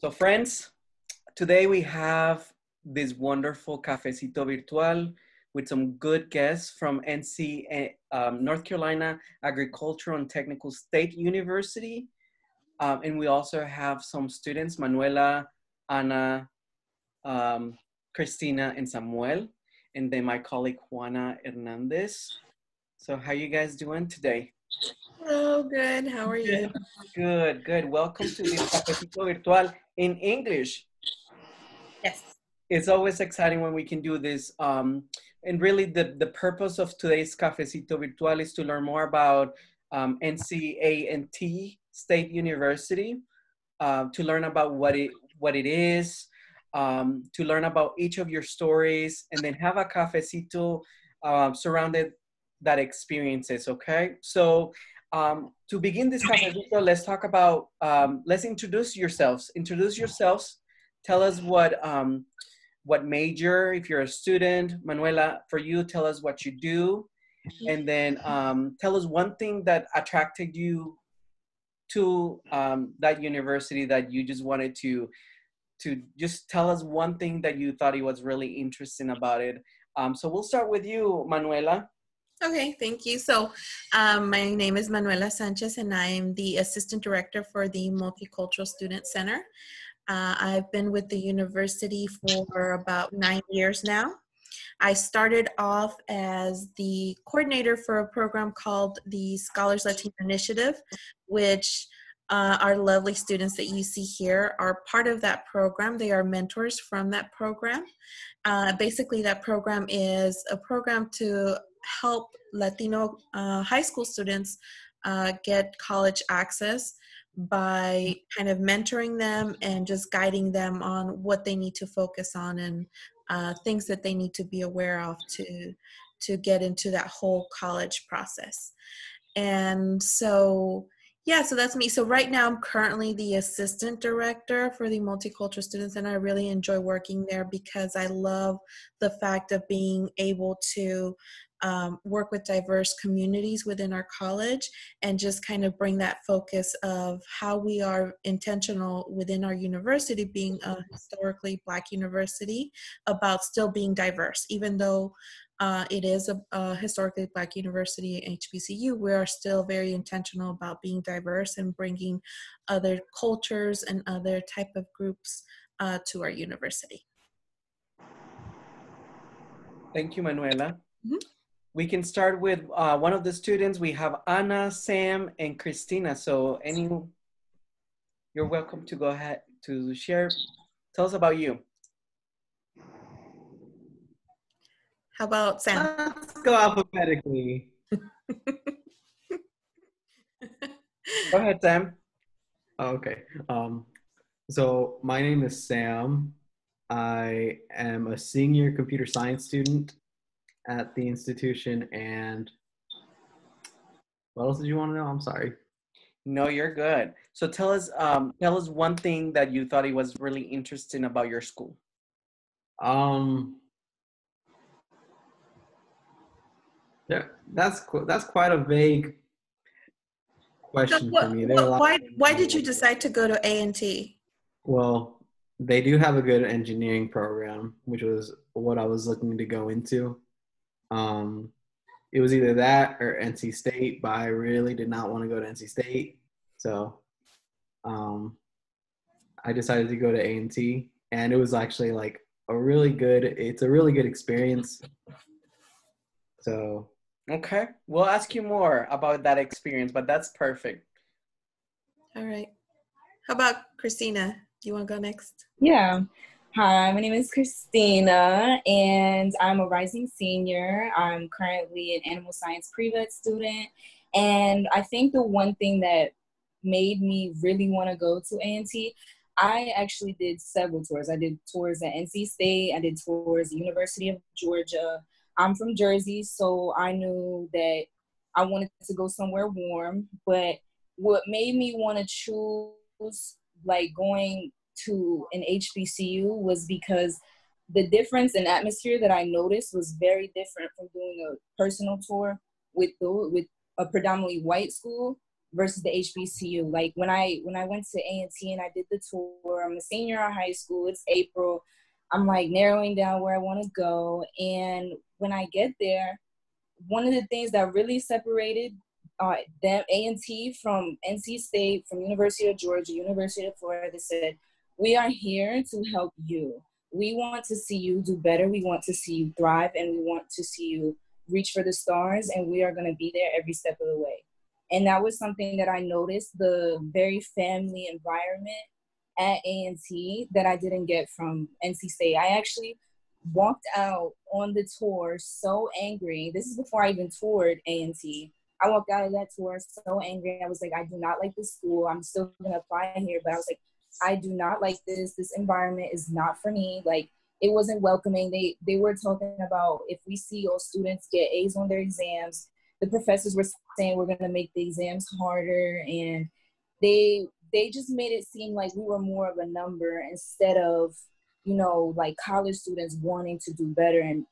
So, friends, today we have this wonderful cafecito virtual with some good guests from NC, um, North Carolina Agricultural and Technical State University. Um, and we also have some students, Manuela, Ana, um, Kristina, and Samuel. And then my colleague, Juana Hernandez. So how are you guys doing today? Hello, good. How are you? Good, good. Welcome to this Cafecito Virtual in English. Yes. It's always exciting when we can do this. Um, and really the, the purpose of today's Cafecito Virtual is to learn more about um, NCA&T State University, uh, to learn about what it, what it is, um, to learn about each of your stories, and then have a cafecito uh, surrounded that experiences, okay? So um, to begin this conversation, let's talk about, um, let's introduce yourselves. Introduce yourselves. Tell us what, um, what major, if you're a student. Manuela, for you, tell us what you do. And then um, tell us one thing that attracted you to um, that university that you just wanted to to just tell us one thing that you thought it was really interesting about it. Um, so we'll start with you, Manuela. Okay, thank you. So, um, my name is Manuela Sanchez, and I am the Assistant Director for the Multicultural Student Center. Uh, I've been with the university for about nine years now. I started off as the coordinator for a program called the Scholars Latino Initiative, which uh, our lovely students that you see here are part of that program. They are mentors from that program. Uh, basically, that program is a program to help Latino uh, high school students uh, get college access by kind of mentoring them and just guiding them on what they need to focus on and uh, things that they need to be aware of to to get into that whole college process. And so yeah, so that's me. So right now I'm currently the assistant director for the Multicultural Students and I really enjoy working there because I love the fact of being able to um, work with diverse communities within our college and just kind of bring that focus of how we are intentional within our university being a historically black university about still being diverse even though uh, it is a, a, historically black university at HBCU. We are still very intentional about being diverse and bringing other cultures and other type of groups uh, to our university. Thank you, Manuela. Mm -hmm. We can start with uh, one of the students. We have Ana, Sam, and Kristina. So any, you're welcome to go ahead to share. Tell us about you. How about Sam? Let's go alphabetically. go ahead, Sam. Okay. Um, so my name is Sam. I am a senior computer science student at the institution and what else did you want to know? I'm sorry. No, you're good. So tell us um, tell us one thing that you thought it was really interesting about your school. Um Yeah, that's that's quite a vague question so what, for me. why why did you decide to go to A and T? Well, they do have a good engineering program, which was what I was looking to go into. Um, it was either that or NC State, but I really did not want to go to NC State, so um, I decided to go to A and T, and it was actually like a really good. It's a really good experience. So Okay, we'll ask you more about that experience, but that's perfect. All right. How about Kristina? Do you want to go next? Yeah. Hi, my name is Kristina, and I'm a rising senior. I'm currently an animal science pre-vet student, and I think the one thing that made me really want to go to A&T, I actually did several tours. I did tours at NC State, I did tours at University of Georgia, I'm from Jersey, so I knew that I wanted to go somewhere warm. But what made me want to choose like going to an HBCU was because the difference in atmosphere that I noticed was very different from doing a personal tour with the, with a predominantly white school versus the HBCU. Like when I when I went to A and T and I did the tour, I'm a senior in high school. It's April. I'm like narrowing down where I want to go, and when I get there, one of the things that really separated uh, them A and T from NC State, from University of Georgia, University of Florida, said, "We are here to help you. We want to see you do better. We want to see you thrive, and we want to see you reach for the stars. And we are going to be there every step of the way." And that was something that I noticed the very family environment at A&T that I didn't get from NC State. I actually walked out on the tour so angry. This is before I even toured A&T. I walked out of that tour so angry. I was like, I do not like this school. I'm still gonna apply here, but I was like, I do not like this. This environment is not for me. Like it wasn't welcoming. They they were talking about if we see all students get A's on their exams, the professors were saying we're gonna make the exams harder and they they just made it seem like we were more of a number instead of you know like college students wanting to do better and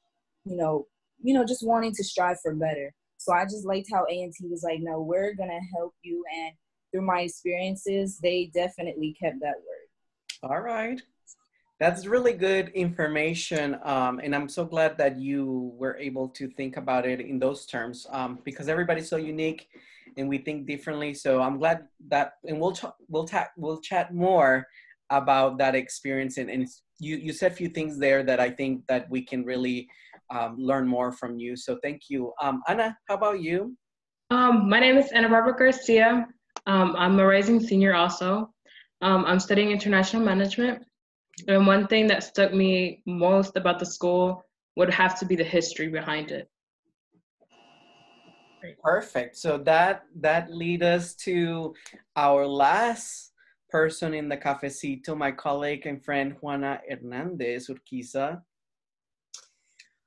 you know you know just wanting to strive for better so i just liked how a&t was like no we're gonna help you and through my experiences they definitely kept that word all right that's really good information um, and i'm so glad that you were able to think about it in those terms um, because everybody's so unique and we think differently. So I'm glad that, and we'll ch- we'll ta- we'll chat more about that experience. And, and you you said a few things there that I think that we can really um, learn more from you. So thank you, um, Ana. How about you? Um, my name is Ana Barbara Garcia. Um, I'm a rising senior also. Um, I'm studying international management. And one thing that stuck me most about the school would have to be the history behind it. Perfect. So that that lead us to our last person in the cafecito, my colleague and friend Juana Hernandez Urquiza.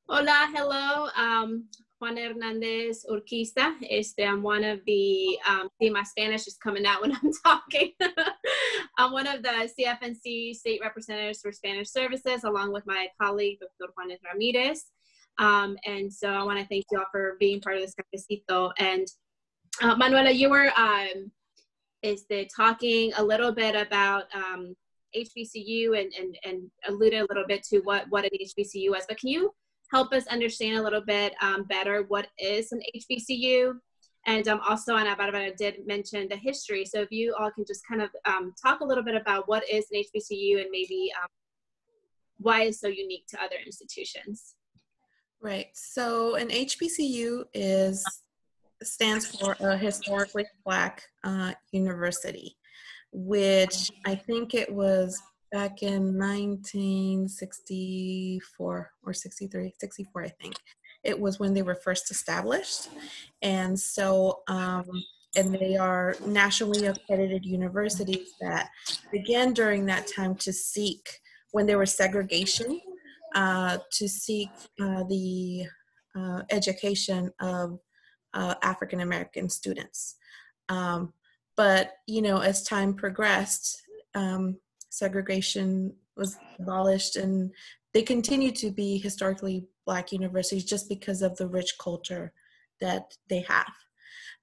Hola, hello. Um, Juana Hernandez Urquiza. Este, I'm one of the, um, see, my Spanish is coming out when I'm talking. I'm one of the CFNC state representatives for Spanish services, along with my colleague, Dr. Juan Ramirez. Um, and so I want to thank you all for being part of this cafecito. And uh, Manuela, you were um, is the talking a little bit about um, HBCU and, and, and alluded a little bit to what, what an HBCU is, but can you help us understand a little bit um, better what is an HBCU? And um, also, Ana Barbara did mention the history. So if you all can just kind of um, talk a little bit about what is an HBCU and maybe um, why it's so unique to other institutions. Right. So an HBCU is stands for a historically black uh, university, which I think it was back in 1964 or 63, 64, I think. It was when they were first established. And so, um, and they are nationally accredited universities that began during that time to seek when there was segregation uh, to seek uh, the uh, education of uh, African American students. Um, but you know, as time progressed, um, segregation was abolished, and they continue to be historically black universities just because of the rich culture that they have.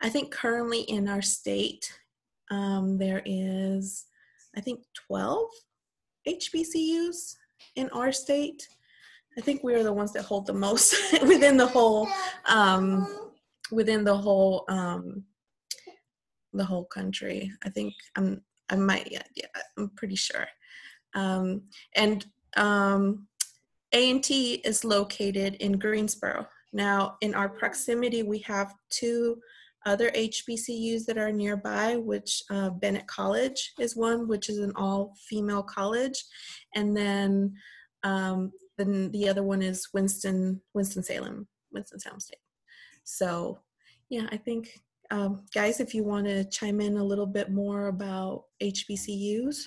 I think currently in our state, um, there is, I think, 12 HBCUs in our state. I think we are the ones that hold the most within the whole um, within the whole um, the whole country. I think I'm I might yeah, yeah I'm pretty sure. Um, and um, A&T is located in Greensboro. Now, in our proximity, we have two other HBCUs that are nearby, which uh, Bennett College is one, which is an all-female college, and then um, then the other one is Winston Winston Salem Winston Salem State. So yeah, I think um, guys, if you want to chime in a little bit more about HBCUs,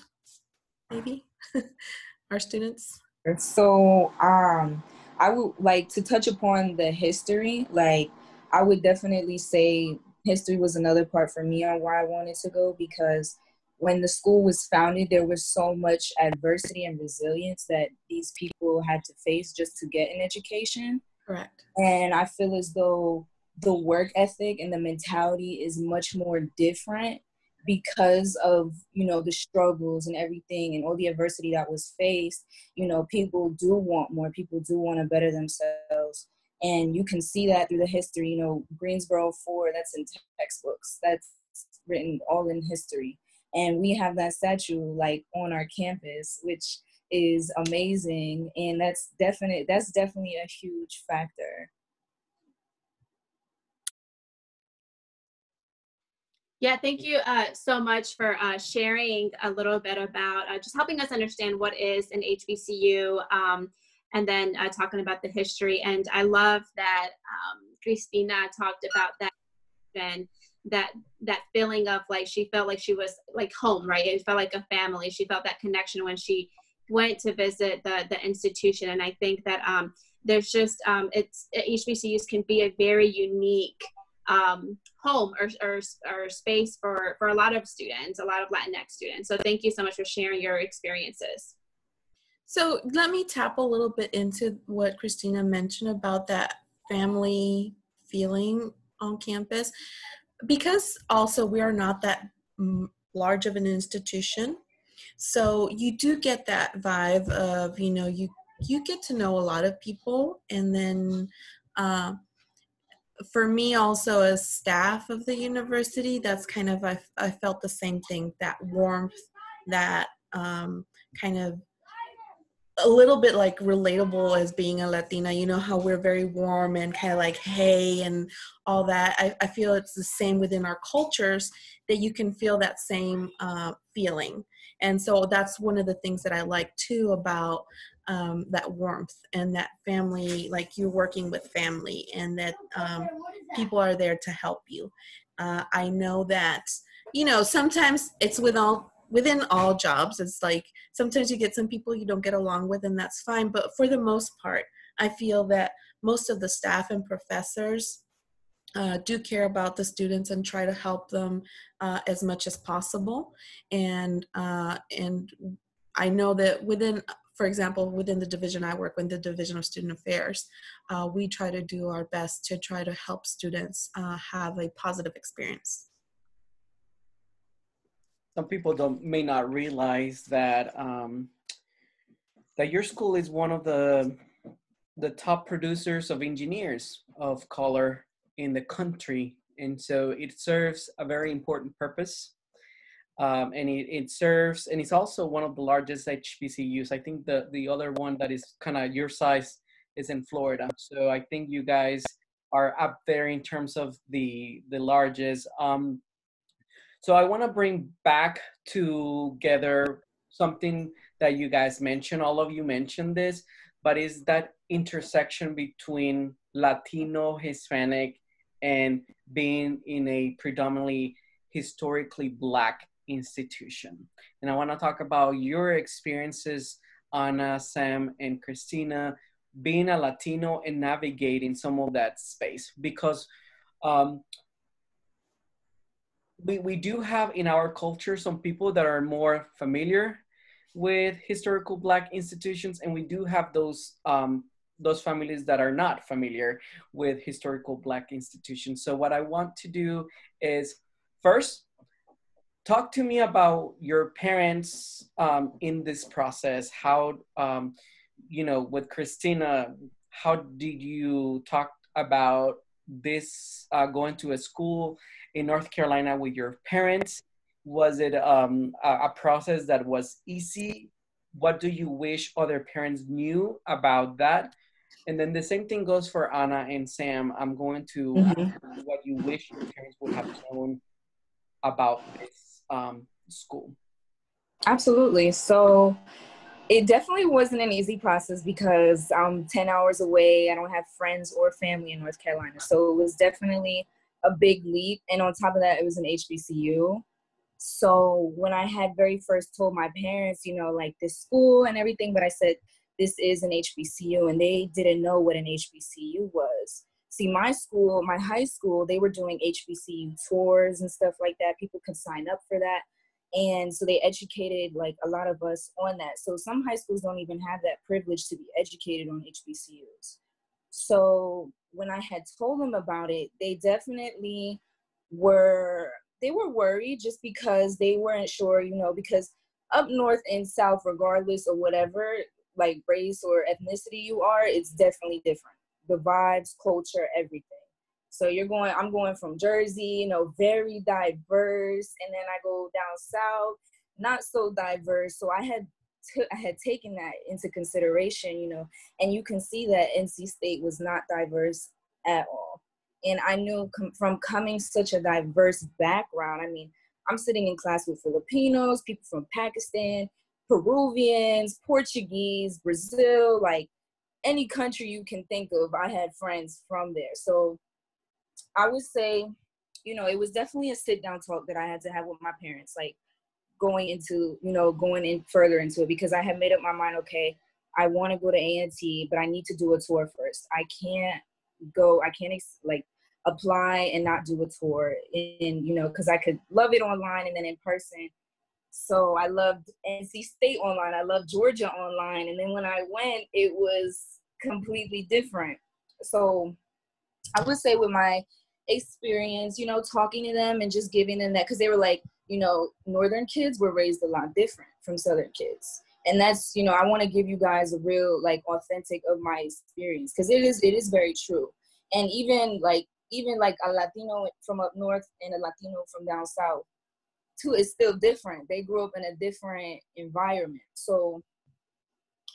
maybe our students. So um, I would like to touch upon the history. Like I would definitely say history was another part for me on why I wanted to go because when the school was founded, there was so much adversity and resilience that these people had to face just to get an education. Correct. And I feel as though the work ethic and the mentality is much more different because of you know the struggles and everything and all the adversity that was faced you know people do want more people do want to better themselves. And you can see that through the history you know greensboro 4 that's in textbooks that's written all in history. And we have that statue like on our campus which is amazing. And that's definite that's definitely a huge factor Yeah, thank you uh, so much for uh, sharing a little bit about uh, just helping us understand what is an HBCU um, and then uh, talking about the history. And I love that um, Kristina talked about that and that that feeling of like she felt like she was like home, right? It felt like a family. She felt that connection when she went to visit the the institution. And I think that um, there's just um, it's HBCUs can be a very unique um, home or, or, or space for, for a lot of students, a lot of Latinx students. So thank you so much for sharing your experiences. So let me tap a little bit into what Kristina mentioned about that family feeling on campus. Because also we are not that large of an institution, so you do get that vibe of, you know, you you get to know a lot of people and then uh, for me also as staff of the university that's kind of i, I felt the same thing that warmth that um, kind of a little bit like relatable as being a latina you know how we're very warm and kind of like hey and all that. I, I feel it's the same within our cultures that you can feel that same uh, feeling. And so that's one of the things that i like too about um, that warmth and that family, like you're working with family and that um, people are there to help you. Uh, I know that, you know, sometimes it's with all within all jobs. It's like sometimes you get some people you don't get along with, and that's fine. But for the most part, I feel that most of the staff and professors uh, do care about the students and try to help them uh, as much as possible. And uh, and I know that within for example, within the division I work with, the Division of Student Affairs, uh, we try to do our best to try to help students uh, have a positive experience. Some people don't may not realize that um, that your school is one of the the top producers of engineers of color in the country, and so it serves a very important purpose um, and it, it serves and it's also one of the largest HBCUs. I think the the other one that is kind of your size is in Florida. So I think you guys are up there in terms of the the largest. Um, so I want to bring back together something that you guys mentioned. All of you mentioned this, but is that intersection between Latino, Hispanic, and being in a predominantly historically black institution. And I want to talk about your experiences, Ana, Sam, and Kristina, being a Latino and navigating some of that space because um, we, we do have in our culture some people that are more familiar with historical black institutions and we do have those um, those families that are not familiar with historical black institutions so what i want to do is first talk to me about your parents um, in this process. How, um, you know, with Kristina, how did you talk about this uh, going to a school in North Carolina with your parents? Was it um, a, a process that was easy? What do you wish other parents knew about that? And then the same thing goes for Ana and Sam. I'm going to mm-hmm. what you wish your parents would have known about this um, school? Absolutely. So it definitely wasn't an easy process because I'm 10 hours away. I don't have friends or family in North Carolina. So it was definitely a big leap. And on top of that, it was an HBCU. So when I had very first told my parents, you know, like this school and everything, but I said, this is an HBCU, and they didn't know what an HBCU was see my school my high school they were doing hbcu tours and stuff like that. People could sign up for that. And so they educated like a lot of us on that. So some high schools don't even have that privilege to be educated on hbcus So when I had told them about it, they definitely were they were worried just because they weren't sure, you know, because up north and south, regardless of whatever like race or ethnicity you are, it's definitely different. The vibes, culture, everything. So you're going, I'm going from Jersey, you know, very diverse, and then I go down south, not so diverse. So I had t- I had taken that into consideration, you know, and you can see that NC State was not diverse at all. And I knew com- from coming such a diverse background, I mean, I'm sitting in class with Filipinos, people from Pakistan, Peruvians, Portuguese, Brazil, like any country you can think of, I had friends from there. So I would say, you know, it was definitely a sit down talk that I had to have with my parents, like going into, you know, going in further into it because I had made up my mind, okay, I want to go to A&T, but I need to do a tour first. I can't go, I can't like apply and not do a tour in, you know, because I could love it online and then in person. So I loved NC State online. I loved Georgia online. And then when I went, it was completely different. So I would say with my experience, you know, talking to them and just giving them that, because they were like, you know, Northern kids were raised a lot different from Southern kids. And that's, you know, I want to give you guys a real, like, authentic of my experience, because it is, it is very true. And even like, even like a Latino from up north and a Latino from down south, too, is still different. They grew up in a different environment. So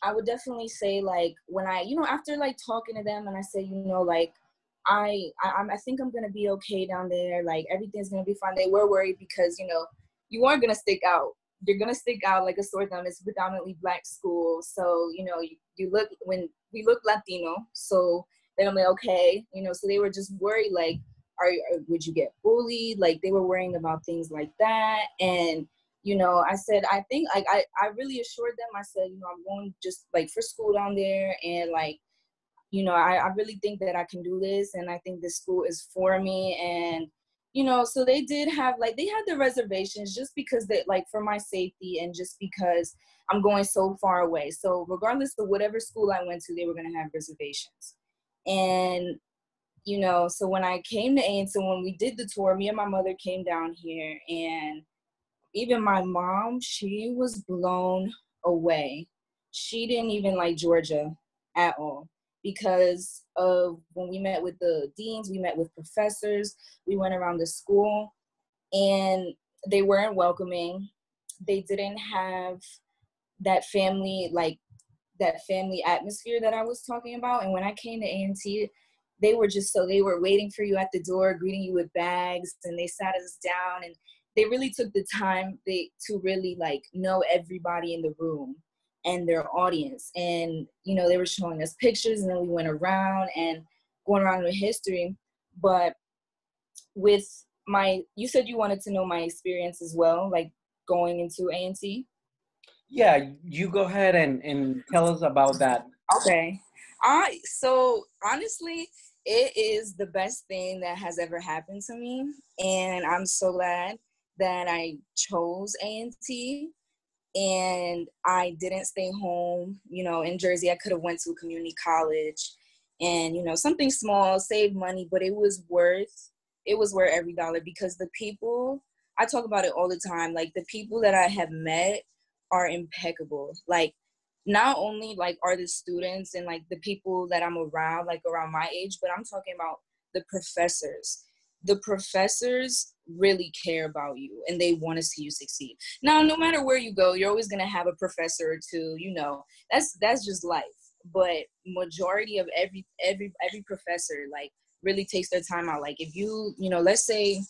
I would definitely say, like, when I, you know, after like talking to them and I say, you know, like, I, I I think I'm gonna be okay down there. Like everything's gonna be fine. They were worried because you know you aren't gonna stick out. You're gonna stick out like a sore thumb. It's predominantly black school, so you know you, you look when we look Latino. So they're like okay, you know. So they were just worried like, are, would you get bullied? Like they were worrying about things like that, and you know, I said, I think like I, I really assured them, I said, you know, I'm going just like for school down there and like you know, I, I really think that I can do this and I think this school is for me. And, you know, so they did have like, they had the reservations just because they like for my safety and just because I'm going so far away. So regardless of whatever school I went to, they were going to have reservations. And, you know, so when I came to A&T, so when we did the tour, me and my mother came down here and even my mom, she was blown away. She didn't even like Georgia at all because of when we met with the deans, we met with professors, we went around the school, and they weren't welcoming. They didn't have that family, like that family atmosphere that I was talking about. And when I came to A&T, they were just so they were waiting for you at the door, greeting you with bags, and they sat us down and they really took the time they to really like know everybody in the room and their audience. And, you know, they were showing us pictures and then we went around and going around with history. But with my, you said you wanted to know my experience as well, like going into A&T? Yeah, you go ahead and, and tell us about that. Okay. I so honestly, it is the best thing that has ever happened to me, and I'm so glad that I chose A&T and I didn't stay home. You know, in Jersey, I could have went to a community college, and you know, something small, save money, but it was worth it was worth every dollar because the people I talk about it all the time. Like the people that I have met are impeccable. Like not only like are the students and like the people that I'm around, like around my age, but I'm talking about the professors. The professors really care about you and they want to see you succeed. Now, no matter where you go, you're always going to have a professor or two, you know. That's that's just life. But majority of every every every professor like really takes their time out. Like if you, you know, let's say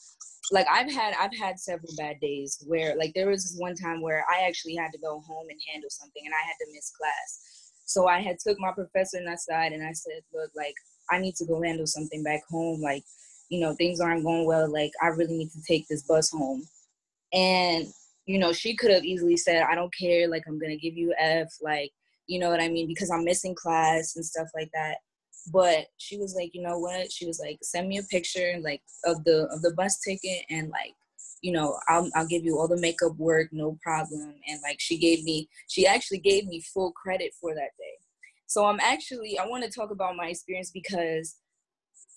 like I've had I've had several bad days where like there was this one time where I actually had to go home and handle something and I had to miss class. So I had took my professor that side and I said, look, like I need to go handle something back home. Like you know, things aren't going well. Like, I really need to take this bus home. And, you know, she could have easily said, I don't care. Like, I'm to give you F. Like, you know what I mean? Because I'm missing class and stuff like that. But she was like, you know what? She was like, send me a picture like of the of the bus ticket and like, you know, I'll I'll give you all the makeup work, no problem. And like she gave me, she actually gave me full credit for that day. So I'm actually I want to talk about my experience because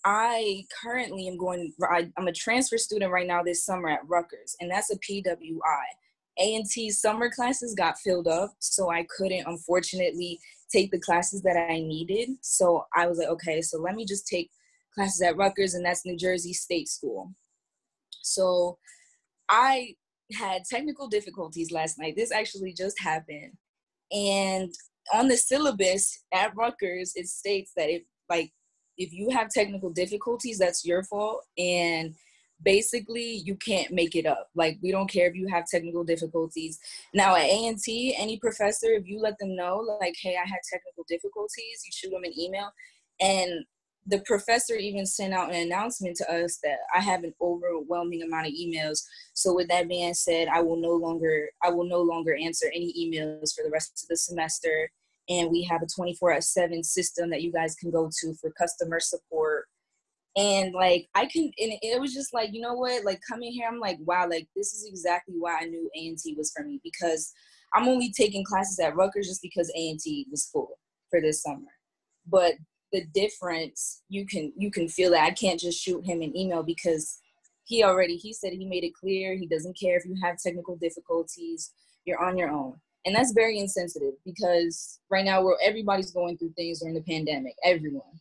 I currently am going. I, I'm a transfer student right now this summer at Rutgers, and that's a PWI. A&T summer classes got filled up, so I couldn't unfortunately take the classes that I needed. So I was like, okay, so let me just take classes at Rutgers, and that's New Jersey State School. So I had technical difficulties last night. This actually just happened. And on the syllabus at Rutgers, it states that if like if you have technical difficulties, that's your fault. And basically you can't make it up. Like we don't care if you have technical difficulties. Now at A&T, any professor, if you let them know like, hey, I had technical difficulties, you shoot them an email. And the professor even sent out an announcement to us that I have an overwhelming amount of emails. So with that being said, I will no longer I will no longer answer any emails for the rest of the semester. And we have a 24/7 system that you guys can go to for customer support. And like I can, and it was just like you know what, like coming here, I'm like wow, like this is exactly why I knew A&T was for me because I'm only taking classes at Rutgers just because A&T was full for this summer. But the difference you can you can feel that. I can't just shoot him an email because he already he said he made it clear. He doesn't care if you have technical difficulties. You're on your own. And that's very insensitive because right now we're everybody's going through things during the pandemic everyone.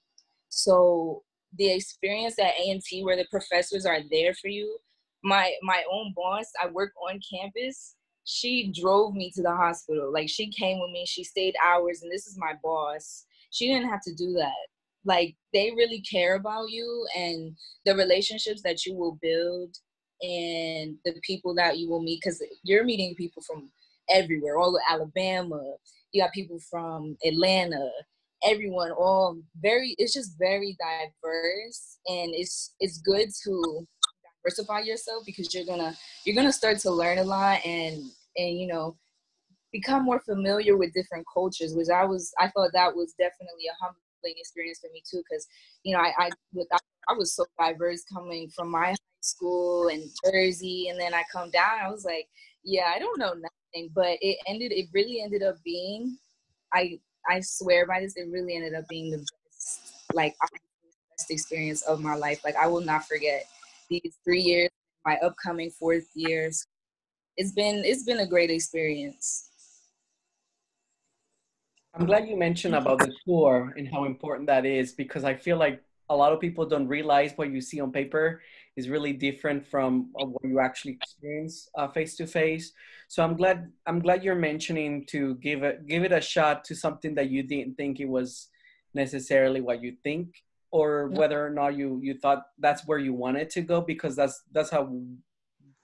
So the experience at A&T where the professors are there for you my my own boss i work on campus she drove me to the hospital. Like she came with me she stayed hours and this is my boss. She didn't have to do that. Like they really care about you and the relationships that you will build and the people that you will meet because you're meeting people from everywhere all of alabama. You got people from atlanta everyone all very it's just very diverse and it's it's good to diversify yourself because you're gonna you're gonna start to learn a lot and and you know become more familiar with different cultures, which I was I thought that was definitely a humbling experience for me too, because you know I I, I was so diverse coming from my high school in Jersey, and then I come down, I was like, yeah, I don't know nothing, but it ended it really ended up being, I I swear by this, it really ended up being the best like best experience of my life. Like I will not forget these three years, my upcoming fourth years. It's been it's been a great experience. I'm glad you mentioned about the tour and how important that is because I feel like a lot of people don't realize what you see on paper is really different from what you actually experience face to face. So I'm glad I'm glad you're mentioning to give it give it a shot to something that you didn't think it was necessarily what you think or whether or not you you thought that's where you wanted to go because that's that's a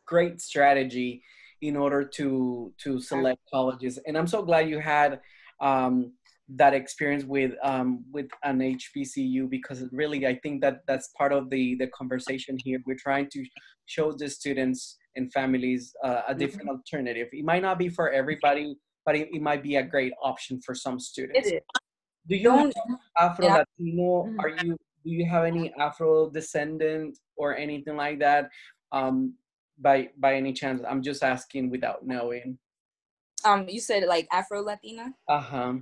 great strategy in order to to select colleges. And i'm so glad you had um, that experience with um, with an HBCU because really I think that that's part of the the conversation here. We're trying to show the students and families uh, a mm-hmm. different mm-hmm. alternative. It might not be for everybody, but it, it, might be a great option for some students. It is. Do you have Afro yeah. Latino? Mm-hmm. Are you do you have any Afro descendant or anything like that? Um, by by any chance? I'm just asking without knowing. Um, you said like Afro Latina. Uh huh.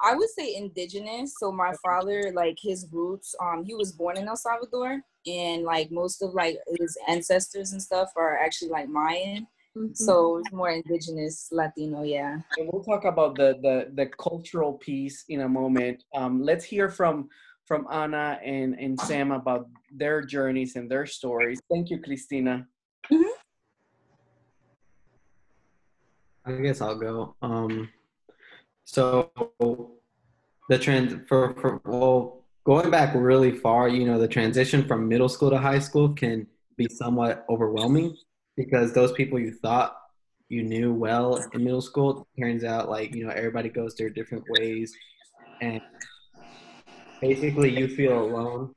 I would say indigenous. So my father, like his roots, um, he was born in El Salvador, and like most of like his ancestors and stuff are actually like Mayan. Mm-hmm. So it's more indigenous Latino, yeah. And we'll talk about the the the cultural piece in a moment. Um, let's hear from from Ana and and Sam about their journeys and their stories. Thank you, Kristina. Mm-hmm. I guess I'll go. Um, so the trend for, for well, going back really far, you know, the transition from middle school to high school can be somewhat overwhelming because those people you thought you knew well in middle school turns out like you know everybody goes their different ways and basically you feel alone.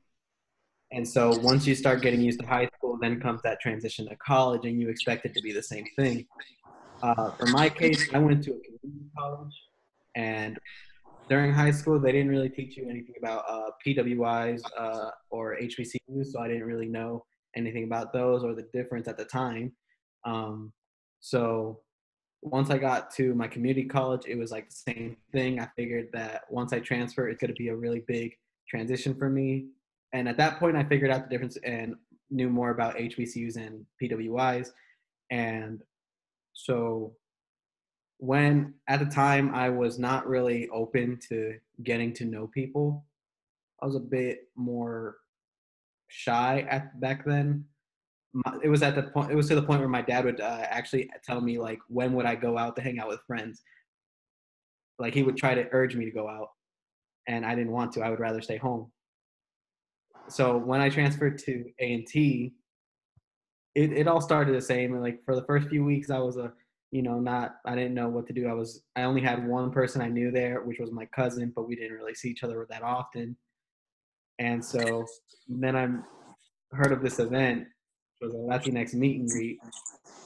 And so once you start getting used to high school then comes that transition to college and you expect it to be the same thing. Uh, for my case, I went to a community college, and during high school, they didn't really teach you anything about uh, PWIs uh, or HBCUs, so I didn't really know anything about those or the difference at the time. Um, so once I got to my community college, it was like the same thing. I figured that once I transfer, it's going to be a really big transition for me. And at that point, I figured out the difference and knew more about HBCUs and PWIs. And so when at the time I was not really open to getting to know people, I was a bit more shy at back then. It was at the point. It was to the point where my dad would uh, actually tell me like when would I go out to hang out with friends. Like he would try to urge me to go out, and I didn't want to. I would rather stay home. So when I transferred to A and T, it it all started the same. Like for the first few weeks, I was a you know not I didn't know what to do. I was I only had one person I knew there, which was my cousin, but we didn't really see each other that often. And so then I heard of this event, which was a Latinx meet and greet,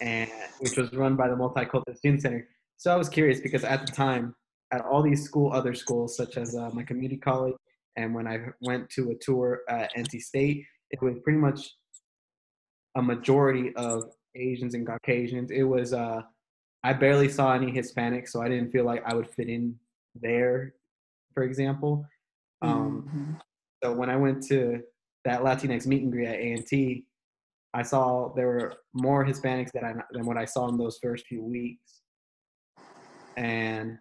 and which was run by the Multicultural Student Center. So I was curious because at the time, at all these school, other schools such as uh, my community college, and when I went to a tour at NC State, it was pretty much a majority of Asians and Caucasians. It was uh, I barely saw any Hispanics, so I didn't feel like I would fit in there, for example. Um, mm-hmm. So when I went to that Latinx meet and greet at A&T, I saw there were more Hispanics than I than what I saw in those first few weeks. And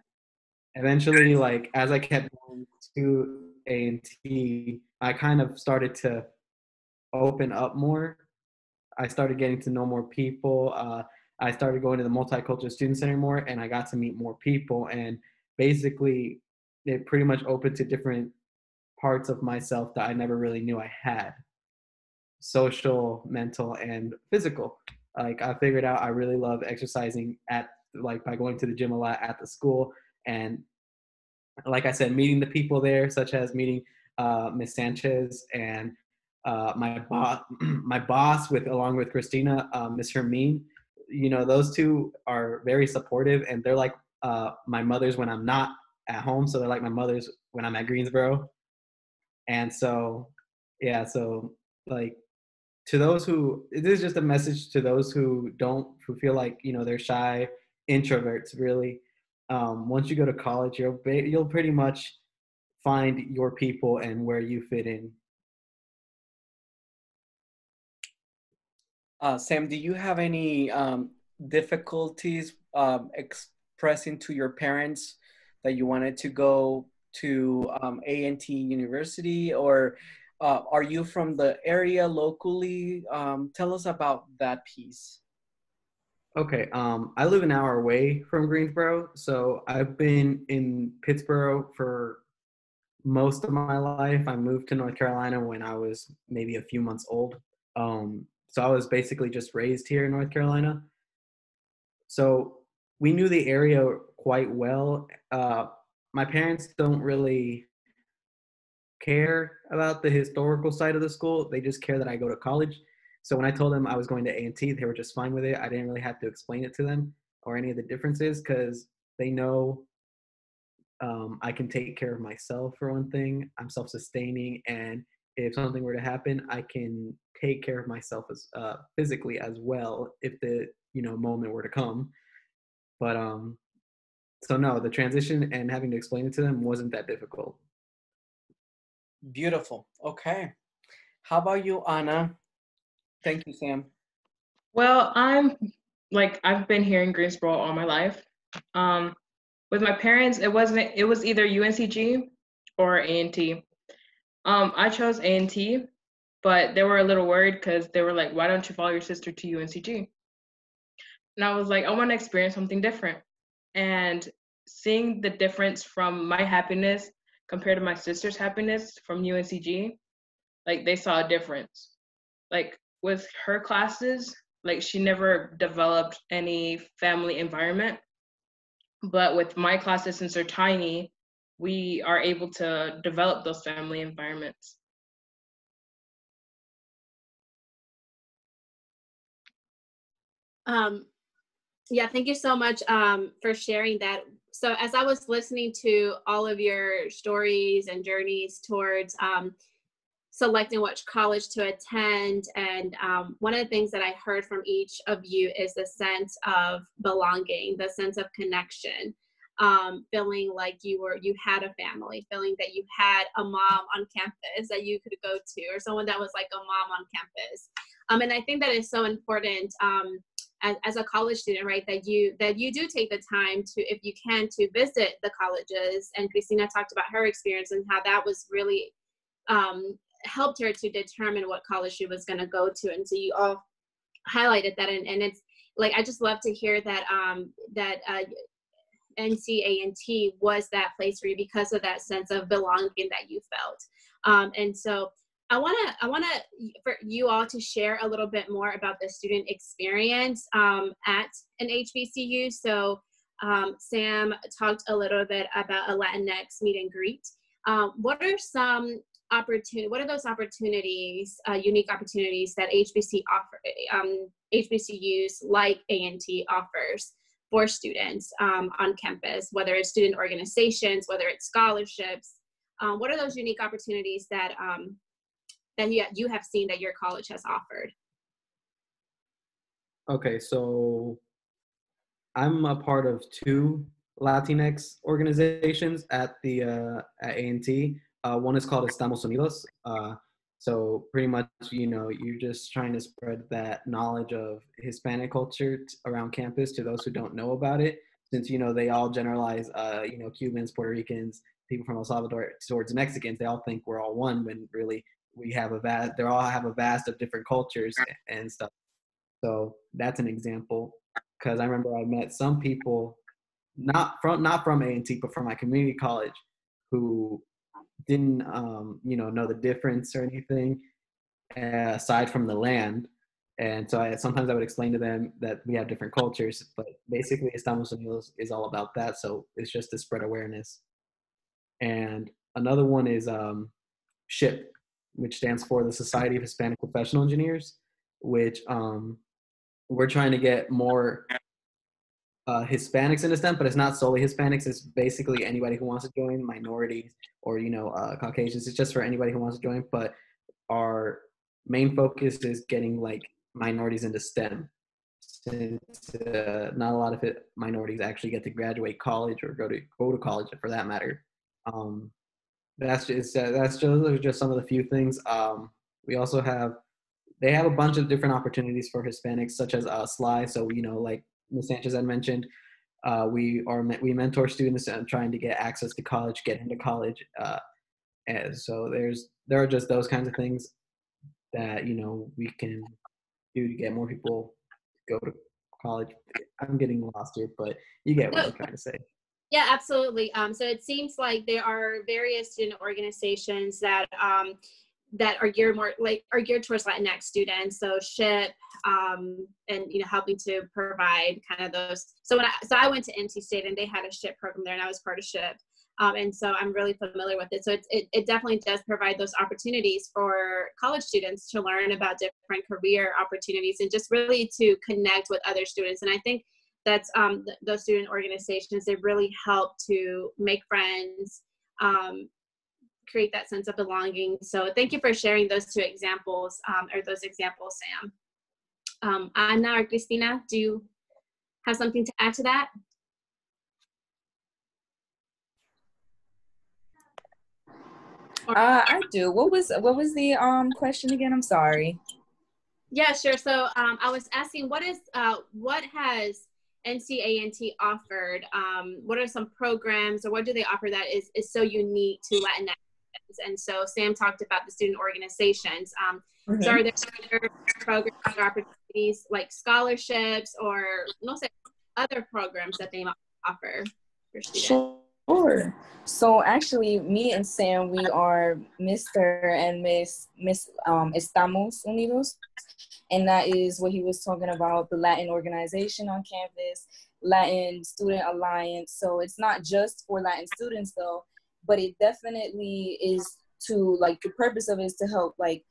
eventually, like as I kept going to A&T, I kind of started to open up more. I started getting to know more people. Uh, I started going to the Multicultural Student Center more, and I got to meet more people. And basically, it pretty much opened to different parts of myself that I never really knew I had social, mental, and physical. Like I figured out I really love exercising at like by going to the gym a lot at the school and like I said, meeting the people there, such as meeting uh, Miss Sanchez and uh, my boss, my boss with along with Kristina, uh, Miss Hermine. You know, those two are very supportive, and they're like uh, my mothers when I'm not at home. So they're like my mothers when I'm at Greensboro. And so, yeah, so like to those who, this is just a message to those who don't, who feel like, you know, they're shy, introverts really. Um, once you go to college, you'll, you'll pretty much find your people and where you fit in. Uh, Sam, do you have any um, difficulties um, expressing to your parents that you wanted to go to um, A&T University or uh, are you from the area locally? Um, tell us about that piece. Okay, um, I live an hour away from Greensboro, so I've been in Pittsboro for most of my life. I moved to North Carolina when I was maybe a few months old. Um, so I was basically just raised here in North Carolina. So we knew the area quite well. Uh, my parents don't really care about the historical side of the school. They just care that I go to college. So when I told them I was going to A&T, they were just fine with it. I didn't really have to explain it to them or any of the differences because they know um, I can take care of myself for one thing. I'm self-sustaining, and if something were to happen, I can take care of myself as uh, physically as well if the you know moment were to come. But um, so no, the transition and having to explain it to them wasn't that difficult. Beautiful. Okay. How about you, Ana? Thank you, Sam. Well, I'm like I've been here in Greensboro all my life. Um, with my parents, it wasn't. It was either UNCG or A&T. Um, I chose A&T, but they were a little worried because they were like, "Why don't you follow your sister to UNCG?" And I was like, "I want to experience something different." And seeing the difference from my happiness compared to my sister's happiness from UNCG, like they saw a difference. Like with her classes, like she never developed any family environment. But with my classes, since they're tiny, we are able to develop those family environments. Um, yeah, thank you so much um, for sharing that so as I was listening to all of your stories and journeys towards um, selecting which college to attend. And um, one of the things that I heard from each of you is the sense of belonging, the sense of connection, um, feeling like you were you had a family, feeling that you had a mom on campus that you could go to, or someone that was like a mom on campus. Um, and I think that is so important. Um, as, as, a college student right that you that you do take the time to if you can to visit the colleges and Kristina talked about her experience and how that was really um, helped her to determine what college she was going to go to and so you all highlighted that and, and it's like i just love to hear that um that uh NCA&T was that place for you because of that sense of belonging that you felt um, and so I want to I want to for you all to share a little bit more about the student experience um, at an HBCU. So um, Sam talked a little bit about a Latinx meet and greet. Um, what are some opportunity? What are those opportunities, uh, unique opportunities that HBC offer, um, HBCUs like A&T offers for students um, on campus? Whether it's student organizations, whether it's scholarships. Um, what are those unique opportunities that um, that you, you have seen that your college has offered? Okay, so I'm a part of two Latinx organizations at the uh, at A&T. Uh, one is called Estamos Unidos. Uh, so pretty much, you know, you're just trying to spread that knowledge of Hispanic culture t- around campus to those who don't know about it. Since you know they all generalize, uh, you know, Cubans, Puerto Ricans, people from El Salvador towards Mexicans. They all think we're all one when really we have a vast they all have a vast of different cultures and stuff so that's an example because i remember i met some people not from not from a&t but from my community college who didn't um, you know know the difference or anything uh, aside from the land and so I, sometimes I would explain to them that we have different cultures, but basically Estamos Unidos is all about that. So it's just to spread awareness. And another one is um, SHPE, which stands for the Society of Hispanic Professional Engineers, which um, we're trying to get more uh, Hispanics into STEM, but it's not solely Hispanics. It's basically anybody who wants to join, minorities or you know uh, Caucasians. It's just for anybody who wants to join. But our main focus is getting like minorities into STEM, since uh, not a lot of it, minorities actually get to graduate college or go to go to college for that matter. Um, that's just uh, that's just just some of the few things. Um, we also have they have a bunch of different opportunities for Hispanics, such as uh, SLY. So you know, like Ms. Sanchez had mentioned, uh, we are we mentor students and trying to get access to college, get into college. Uh, and so there's there are just those kinds of things that you know we can do to get more people to go to college. I'm getting lost here, but you get what I'm trying to say. Yeah, absolutely. Um, so it seems like there are various student organizations that um, that are geared more like are geared towards Latinx students. So SHPE um, and you know helping to provide kind of those. So when I so I went to NC State and they had a SHPE program there, and I was part of SHPE. Um, and so I'm really familiar with it. So it, it, it definitely does provide those opportunities for college students to learn about different career opportunities and just really to connect with other students. And I think that's um, th- those student organizations they really help to make friends um, create that sense of belonging so thank you for sharing those two examples um, or those examples sam um, Ana or Kristina, do you have something to add to that uh, I do. What was what was the um question again? I'm sorry. Yeah, sure. So um, I was asking, what is uh, what has NCA&T offered? Um, what are some programs or what do they offer that is, is so unique to Latinx? And so Sam talked about the student organizations. Um, mm-hmm. So are there other programs or opportunities like scholarships or say other programs that they offer for students? Sure. So actually, me and Sam, we are Mr. and Miss Miss um, Estamos Unidos and that is what he was talking about the Latin organization on campus, Latin Student Alliance. So it's not just for Latin students though, but it definitely is to like the purpose of it is to help like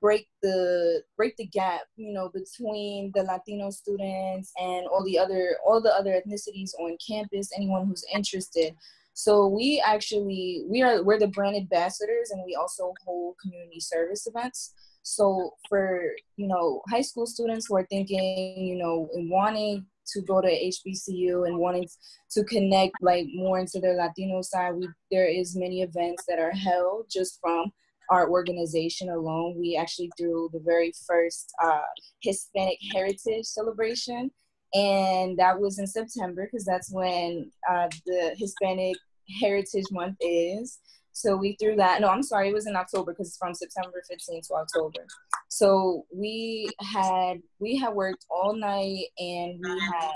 break the break the gap you know between the latino students and all the other all the other ethnicities on campus anyone who's interested So we actually we are we're the brand ambassadors and we also hold community service events. So for you know high school students who are thinking you know and wanting to go to HBCU and wanting to connect like more into the Latino side, we there is many events that are held just from our organization alone. We actually threw the very first uh, Hispanic Heritage Celebration, and that was in September because that's when uh, the Hispanic Heritage Month is. So we threw that. No, I'm sorry, it was in October because it's from September 15th to October. So we had we had worked all night and we had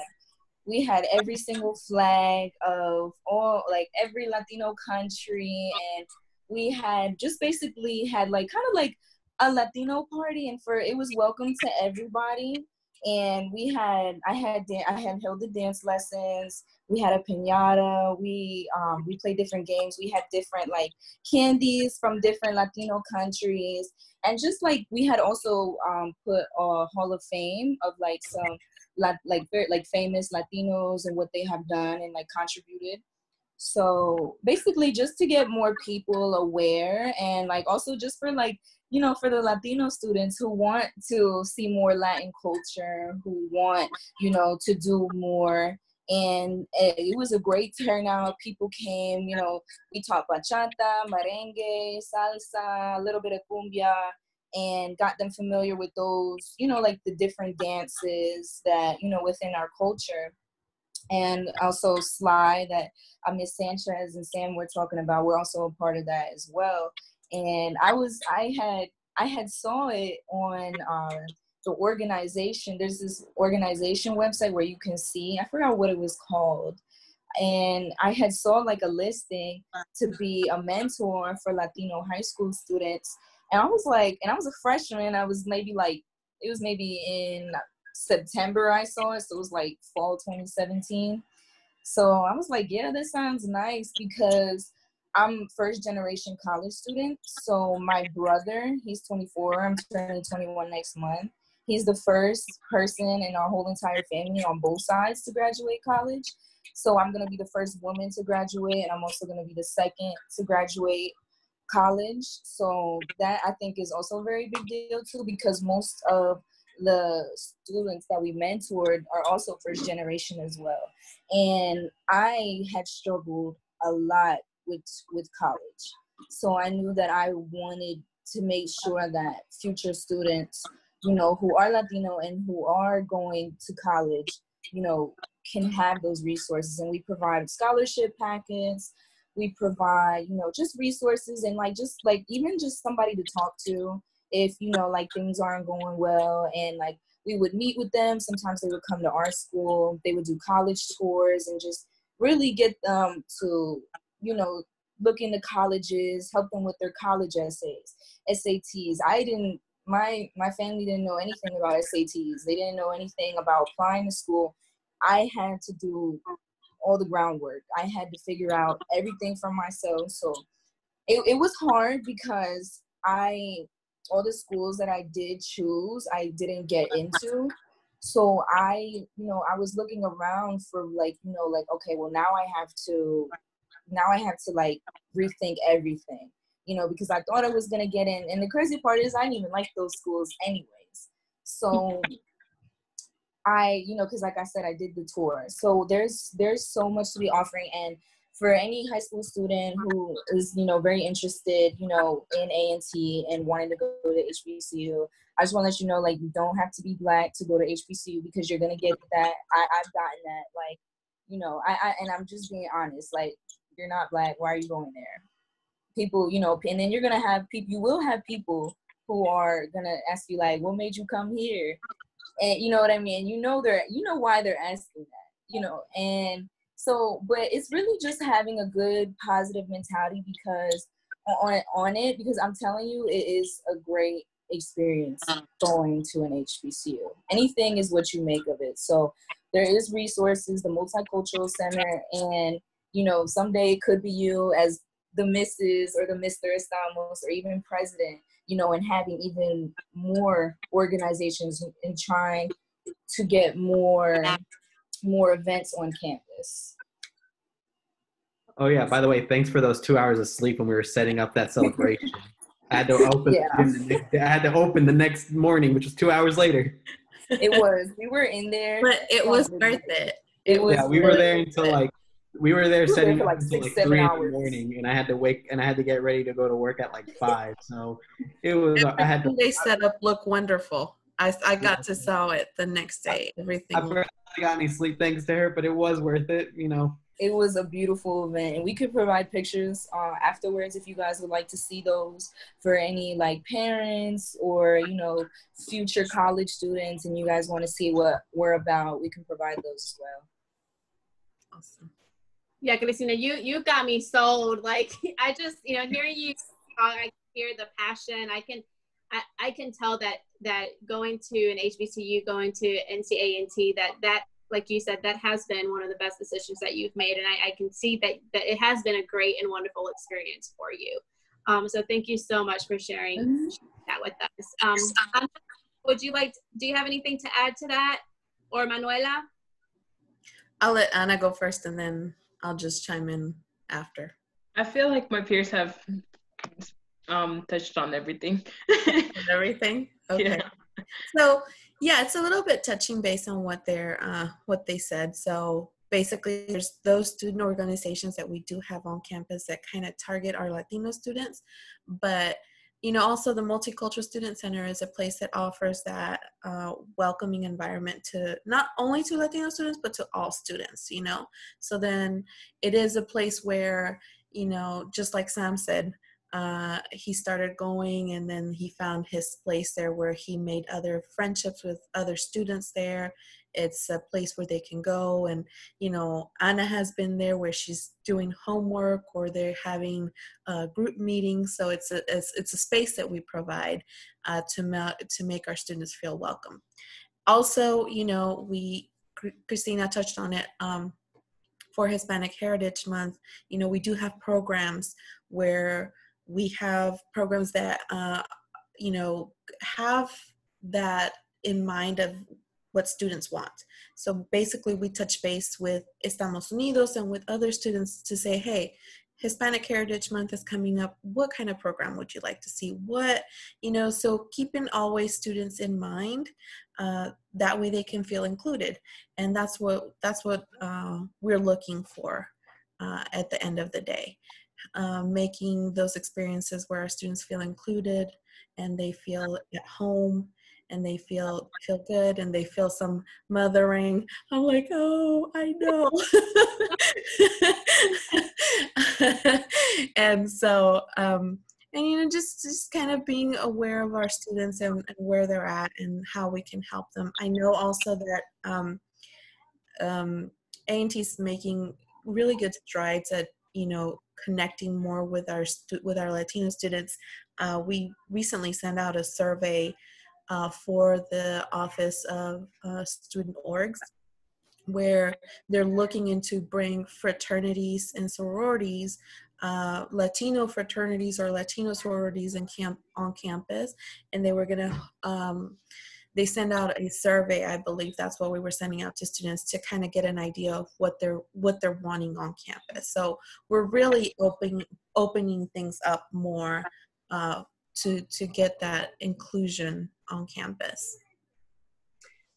we had every single flag of all like every Latino country and we had just basically had like kind of like a Latino party and for it was welcome to everybody and we had I had I had held the dance lessons. We had a piñata we um, we played different games. We had different like candies from different latino countries. And just like we had also um, put a hall of fame of like some like very like famous latinos and what they have done and like contributed. So basically just to get more people aware and like also just for like you know, for the Latino students who want to see more Latin culture, who want, you know, to do more. And it, was a great turnout. People came, you know, we taught bachata, merengue, salsa, a little bit of cumbia, and got them familiar with those, you know, like the different dances that, you know, within our culture. And also Sly that uh, Miss Sanchez and Sam were talking about, we're also a part of that as well and I was I had I had saw it on uh, the organization. There's this organization website where you can see. I forgot what it was called, and I had saw like a listing to be a mentor for Latino high school students, and I was like, and I was a freshman. I was maybe like it was maybe in September I saw it, so it was like fall 2017. So I was like, yeah, this sounds nice because I'm first generation college student. So my brother, he's 24. I'm turning 21 next month. He's the first person in our whole entire family on both sides to graduate college. So I'm gonna be the first woman to graduate, and I'm also gonna be the second to graduate college. So that I think is also a very big deal too, because most of the students that we mentored are also first generation as well. And I had struggled a lot with with college. So I knew that I wanted to make sure that future students, you know, who are Latino and who are going to college, you know, can have those resources. And we provide scholarship packets. We provide, you know, just resources and like just like even just somebody to talk to if you know like things aren't going well and like we would meet with them sometimes they would come to our school they would do college tours and just really get them to you know, look into colleges, help them with their college essays, SATs. I didn't my my family didn't know anything about SATs. They didn't know anything about applying to school. I had to do all the groundwork. I had to figure out everything for myself. So it, it was hard because I all the schools that I did choose, I didn't get into. So I, you know, I was looking around for like, you know, like, okay, well now I have to now I have to like rethink everything, you know, because I thought I was gonna get in. And the crazy part is I didn't even like those schools anyways. So I, you know, because like I said, I did the tour. So there's there's so much to be offering and for any high school student who is, you know, very interested, you know, in A and T and wanting to go to HBCU, I just want to let you know, like, you don't have to be black to go to HBCU because you're gonna get that. I, I've gotten that, like, you know, I, I and I'm just being honest. Like, you're not black why are you going there? People you know and then you're gonna have people you will have people who are gonna ask you like what made you come here? And you know what i mean? You know they're you know why they're asking that you know? And so but it's really just having a good positive mentality because uh, on on it because i'm telling you it is a great experience going to an hbcu anything is what you make of it. So there is resources the multicultural center and you know, someday it could be you as the Mrs. or the Mr. Estamos or even president, you know, and having even more organizations and trying to get more more events on campus. Oh yeah. By the way, thanks for those two hours of sleep when we were setting up that celebration. I had to open. Yeah. the next, I had to open the next morning, which was two hours later. It was. We were in there. But it was worth it. It was yeah, we were there until like we were there We were setting there for, up like, until six, like seven three in the morning, and I had to wake and I had to get ready to go to work at like five. So it was I had to. They set up look wonderful. I, I got to saw it the next day. Everything. I barely got any sleep thanks to her, but it was worth it. You know. it was a beautiful event and we could provide pictures uh, afterwards if you guys would like to see those for any like parents or you know future college students and you guys want to see what we're about we can provide those as well Awesome. Yeah, Kristina, you you got me sold. Like I just, you know, hearing you talk, I can hear the passion. I can I, I can tell that that going to an HBCU, going to NCA&T, that that like you said, that has been one of the best decisions that you've made, and I, I can see that that it has been a great and wonderful experience for you. Um, so thank you so much for sharing Mm-hmm. that with us. Um, would you like? Do you have anything to add to that, or Manuela? I'll let Ana go first and then I'll just chime in after. I feel like my peers have um, touched on everything. Everything? Okay. Yeah. So yeah, it's a little bit touching based on what they're uh, what they said. So basically, there's those student organizations that we do have on campus that kind of target our Latino students, but you know, also the Multicultural Student Center is a place that offers that uh, welcoming environment to not only to Latino students but to all students. You know, so then it is a place where you know, just like Sam said, uh, he started going and then he found his place there where he made other friendships with other students there it's a place where they can go and you know ana has been there where she's doing homework or they're having uh, group meetings so it's a it's, it's a space that we provide uh, to ma- to make our students feel welcome. Also you know we kristina touched on it um, for hispanic heritage month you know we do have programs where we have programs that uh, you know have that in mind of what students want. So basically we touch base with estamos unidos and with other students to say hey hispanic heritage month is coming up. What kind of program would you like to see? What you know? So keeping always students in mind uh, that way they can feel included. And that's what that's what uh, we're looking for uh, at the end of the day um, making those experiences where our students feel included and they feel at home and they feel feel good and they feel some mothering i'm like oh i know and so um and you know just just kind of being aware of our students and, and where they're at and how we can help them i know also that um um A&T is making really good strides at you know connecting more with our stu- with our Latino students. Uh, we recently sent out a survey uh, for the Office of uh, Student Orgs, where they're looking into bring fraternities and sororities, uh, Latino fraternities or Latino sororities in camp on campus, and they were gonna. Um, they send out a survey i believe that's what we were sending out to students to kind of get an idea of what they're what they're wanting on campus so we're really opening opening things up more uh, to to get that inclusion on campus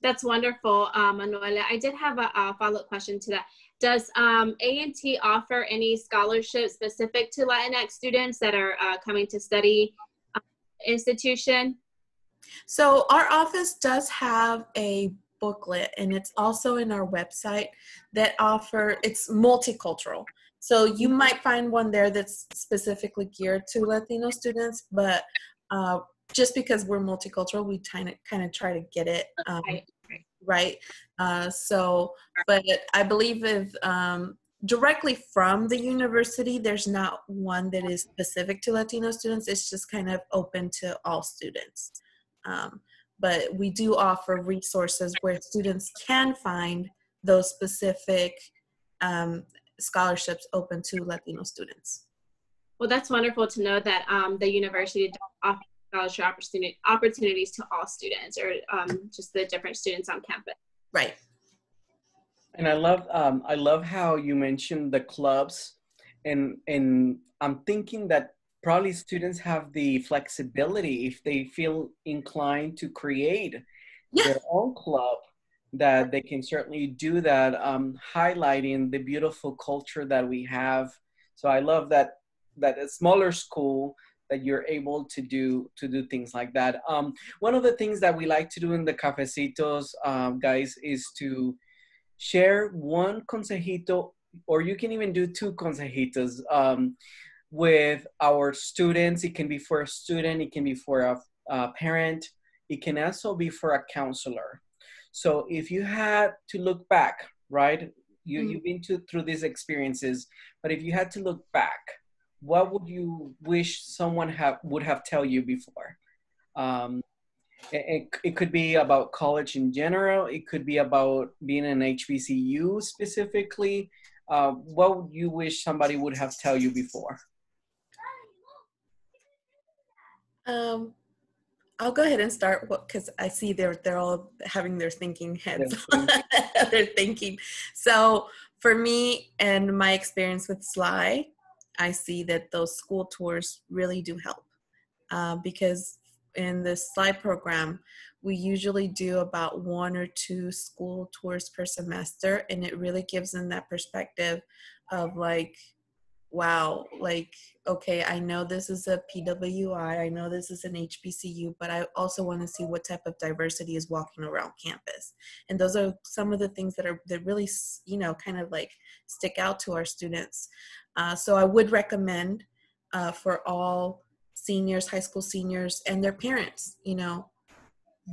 That's wonderful, uh, Manuela. I did have a, a follow-up question to that. Does um, A&T offer any scholarships specific to Latinx students that are uh, coming to study uh, institution? So our office does have a booklet and it's also in our website that offer it's multicultural. So you might find one there that's specifically geared to Latino students, but uh, just because we're multicultural, we kind of kind of try to get it um, Right. right. Uh, so, but I believe if um, directly from the university, there's not one that is specific to Latino students. It's just kind of open to all students. Um, but we do offer resources where students can find those specific um, scholarships open to Latino students. Well, that's wonderful to know that um, the university does offer scholarship opportunity, opportunities to all students or um, just the different students on campus. Right. And I love um, I love how you mentioned the clubs and and i'm thinking that probably students have the flexibility if they feel inclined to create Yeah. their own club that they can certainly do that um, highlighting the beautiful culture that we have. So i love that that a smaller school that you're able to do to do things like that. Um, one of the things that we like to do in the cafecitos um, guys is to share one consejito or you can even do two consejitos um, with our students. It can be for a student it can be for a, a parent. It can also be for a counselor so if you had to look back right you, Mhm. you've been to, through these experiences but if you had to look back what would you wish someone have would have tell you before? Um, it, it, it could be about college in general it could be about being an hbcu specifically. Uh, what would you wish somebody would have tell you before? Um, I'll go ahead and start because I see they're they're all having their thinking heads. they're thinking. So for me and my experience with Sly, I see that those school tours really do help uh, because in the Sly program, we usually do about one or two school tours per semester, and it really gives them that perspective of like wow, like, okay, I know this is a PWI, I know this is an HBCU, but I also want to see what type of diversity is walking around campus. And those are some of the things that are that really, you know, kind of like stick out to our students. Uh, so I would recommend uh, for all seniors, high school seniors, and their parents, you know,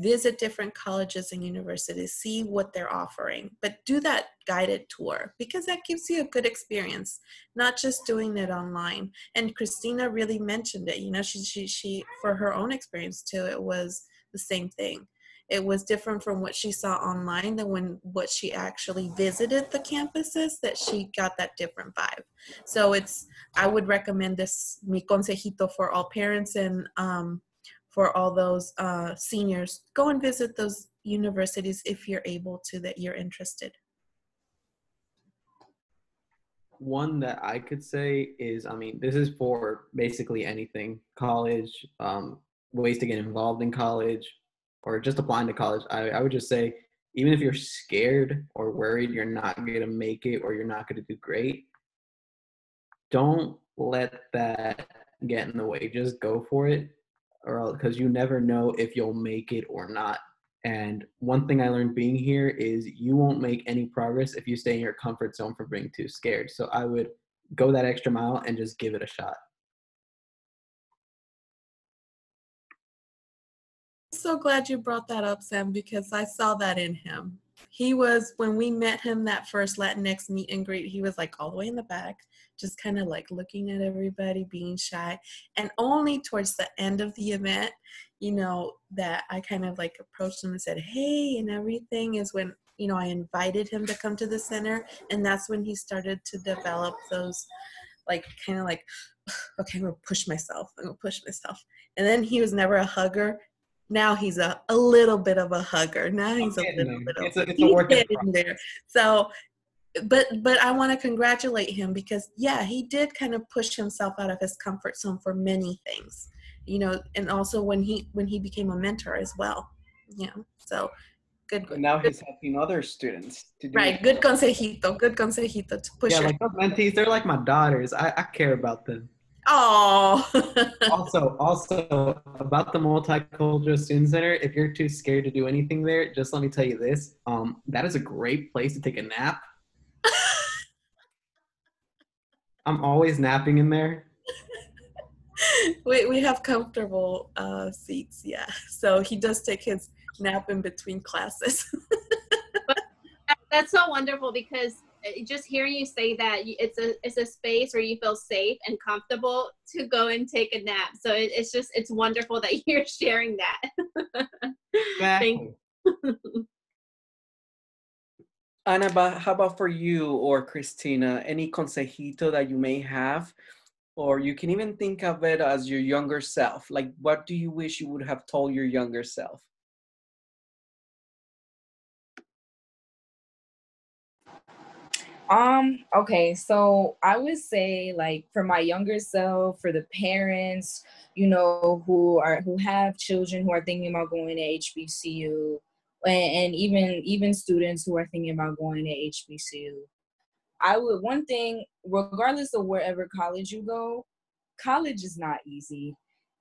visit different colleges and universities, see what they're offering, but do that guided tour because that gives you a good experience, not just doing it online. And Kristina really mentioned it. You know, she she she for her own experience too, it was the same thing. It was different from what she saw online than when what she actually visited the campuses that she got that different vibe. So it's I would recommend this mi consejito for all parents and um, for all those uh, seniors. Go and visit those universities if you're able to, that you're interested. One that I could say is, I mean, this is for basically anything college, um, ways to get involved in college, or just applying to college. I, I would just say, even if you're scared or worried you're not going to make it or you're not going to do great, don't let that get in the way. Just go for it, or because you never know if you'll make it or not. And one thing I learned being here is you won't make any progress if you stay in your comfort zone for being too scared. So I would go that extra mile and just give it a shot. so glad you brought that up, Sam, because I saw that in him. He was, when we met him that first Latinx meet and greet, he was like all the way in the back, just kind of like looking at everybody, being shy. And only towards the end of the event, you know, that I kind of like approached him and said, hey, and everything is when, you know, I invited him to come to the center. And that's when he started to develop those, like, kind of like, okay, I'm gonna push myself. I'm gonna push myself. And then he was never a hugger now he's a, a little bit of a hugger. Now he's a little bit of It's a- it's a work in there. So but but I want to congratulate him because yeah, he did kind of push himself out of his comfort zone for many things. You know, and also when he when he became a mentor as well. Yeah. So good And now he's helping other students to do right, good consejito, good consejito to push yeah, her. like those mentees, they're like my daughters. I, I care about them. Oh also, also about the multicultural student center, if you're too scared to do anything there, just let me tell you this: um, that is a great place to take a nap. I'm always napping in there. we we have comfortable uh, seats, yeah. So he does take his nap in between classes. That's so wonderful because uh, just hearing you say that it's a it's a space where you feel safe and comfortable to go and take a nap. So it, it's just it's wonderful that you're sharing that. Thank Exactly. But how about for you or Kristina? Any consejito that you may have? Or you can even think of it as your younger self. Like, what do you wish you would have told your younger self? Um, okay, so I would say like for my younger self, for the parents, you know, who are who have children who are thinking about going to HBCU and, even even students who are thinking about going to HBCU. I would one thing, regardless of wherever college you go, college is not easy.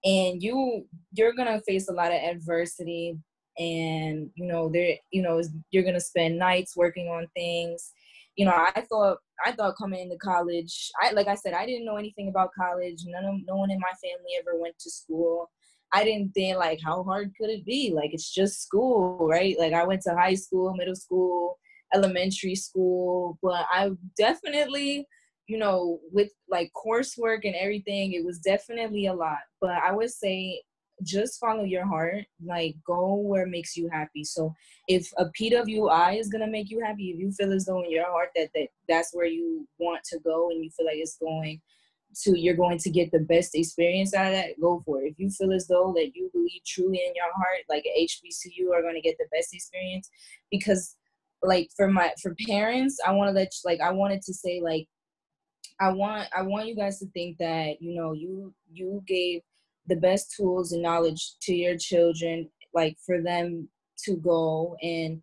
And you you're gonna face a lot of adversity and you know there you know you're gonna spend nights working on things you know, I thought I thought coming into college, I like I said, I didn't know anything about college. None of no one in my family ever went to school. I didn't think like how hard could it be? Like it's just school, right? Like I went to high school, middle school, elementary school, but I definitely, you know, with like coursework and everything, it was definitely a lot. But I would say just follow your heart like go where makes you happy so if a pwi is to make you happy if you feel as though in your heart that, that that's where you want to go and you feel like it's going to you're going to get the best experience out of that go for it. If you feel as though that you believe truly in your heart like hbcu are going to get the best experience because like for my for parents i want to let you, like i wanted to say like i want i want you guys to think that you know you you gave the best tools and knowledge to your children like for them to go and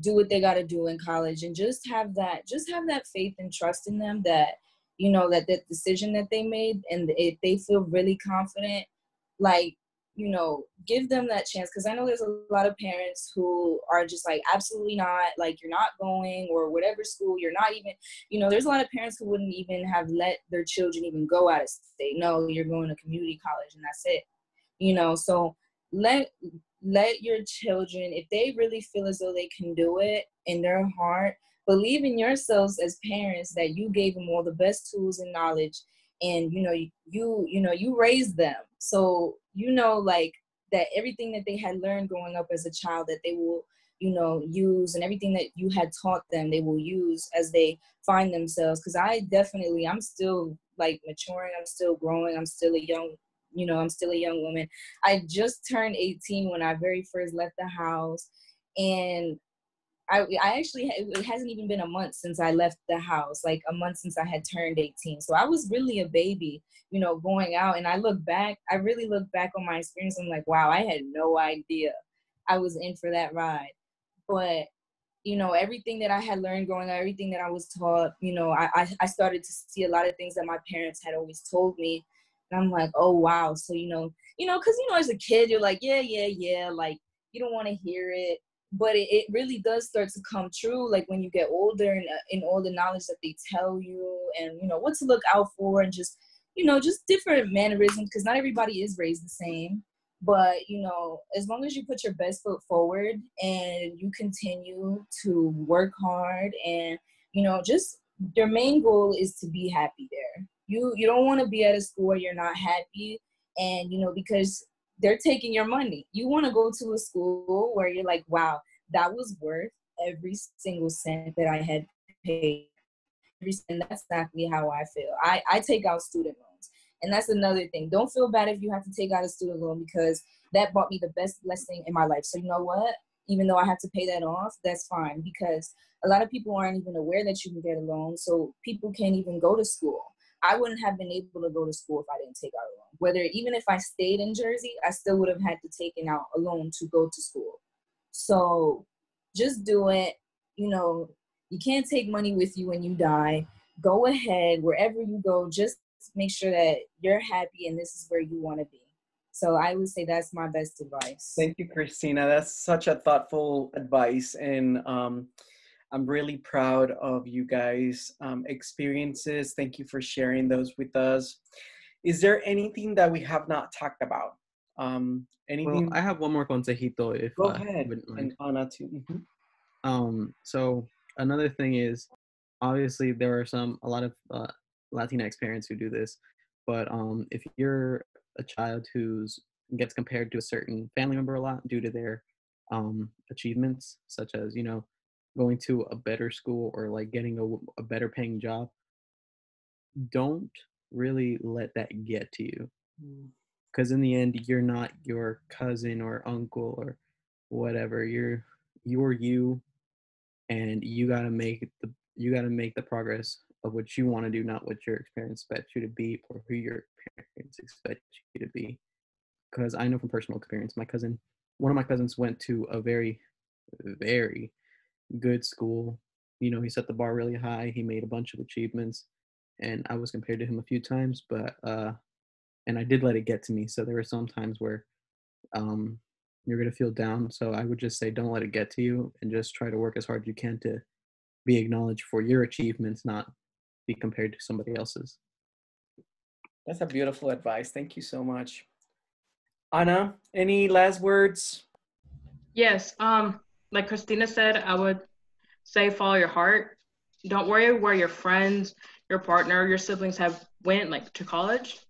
do what they got to do in college and just have that just have that faith and trust in them that you know that that decision that they made and if they feel really confident like you know, give them that chance because I know there's a lot of parents who are just like, absolutely not, like you're not going or whatever school, you're not even, you know, there's a lot of parents who wouldn't even have let their children even go out of state. No, you're going to community college and that's it. You know, so let let your children, if they really feel as though they can do it in their heart, believe in yourselves as parents that you gave them all the best tools and knowledge and you know you you know you raised them. So you know like that everything that they had learned growing up as a child that they will you know use and everything that you had taught them they will use as they find themselves. Because i definitely i'm still like maturing i'm still growing i'm still a young you know i'm still a young woman. I just turned 18 when i very first left the house and I, I actually it hasn't even been a month since I left the house, like a month since I had turned 18. So I was really a baby, you know, going out. And I look back, I really look back on my experience. I'm like, wow, I had no idea I was in for that ride. But you know, everything that I had learned growing up, everything that I was taught, you know, I, I, started to see a lot of things that my parents had always told me. And I'm like, oh wow. So, you know, you know, cause you know, as a kid, you're like, yeah, yeah, yeah, like you don't want to hear it but it, it really does start to come true like when you get older and uh, in all the knowledge that they tell you and you know what to look out for and just you know just different mannerisms because not everybody is raised the same. But you know as long as you put your best foot forward and you continue to work hard and you know just your main goal is to be happy there. You you don't want to be at a school where you're not happy and you know because they're taking your money. You want to go to a school where you're like, wow, that was worth every single cent that I had paid. And that's exactly how I feel. I, I take out student loans. And that's another thing. Don't feel bad if you have to take out a student loan because that brought me the best blessing in my life. So you know what? Even though I have to pay that off, that's fine because a lot of people aren't even aware that you can get a loan. So people can't even go to school. I wouldn't have been able to go to school if I didn't take out a loan. Whether even if I stayed in Jersey, I still would have had to take it out a loan to go to school. So just do it. You know, you can't take money with you when you die. Go ahead, wherever you go, just make sure that you're happy and this is where you want to be. So I would say that's my best advice. Thank you, Kristina. That's such a thoughtful advice. And um, I'm really proud of you guys' um, experiences. Thank you for sharing those with us. Is there anything that we have not talked about? Um, anything? Well, I have one more consejito. If go uh, ahead, and Ana too. Mm-hmm. Um, so another thing is, obviously there are some a lot of uh, Latinx parents who do this, but um, if you're a child who's gets compared to a certain family member a lot due to their um, achievements, such as you know going to a better school or like getting a, a better paying job don't really let that get to you because mm. in the end you're not your cousin or uncle or whatever you're you're you and you got to make the you got to make the progress of what you want to do, not what your parents expect you to be or who your parents expect you to be. Because I know from personal experience, my cousin, one of my cousins went to a very, very good school. You know, he set the bar really high. He made a bunch of achievements, and I was compared to him a few times, but uh, and I did let it get to me. So there were some times where um, you're gonna feel down. So I would just say, don't let it get to you, and just try to work as hard as you can to be acknowledged for your achievements, not be compared to somebody else's. That's a beautiful advice. Thank you so much. Ana, any last words? Yes. Um, like Kristina said, I would say follow your heart. Don't worry where your friends, your partner, your siblings have went like to college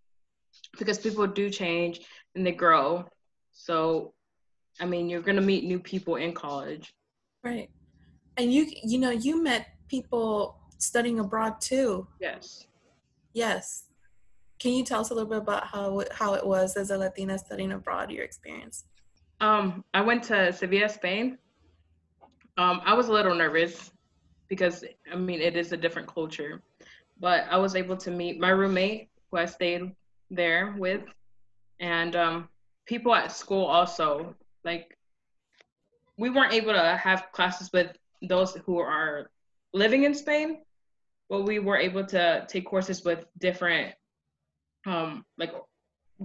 because people do change and they grow. So I mean, you're going to meet new people in college. Right. And you you know, you met people studying abroad too. Yes. Yes. Can you tell us a little bit about how how it was as a Latina studying abroad, your experience? Um, I went to Sevilla, Spain. Um, I was a little nervous because I mean it is a different culture, but I was able to meet my roommate who I stayed there with, and um, people at school also. Like, we weren't able to have classes with those who are living in Spain, but we were able to take courses with different um, like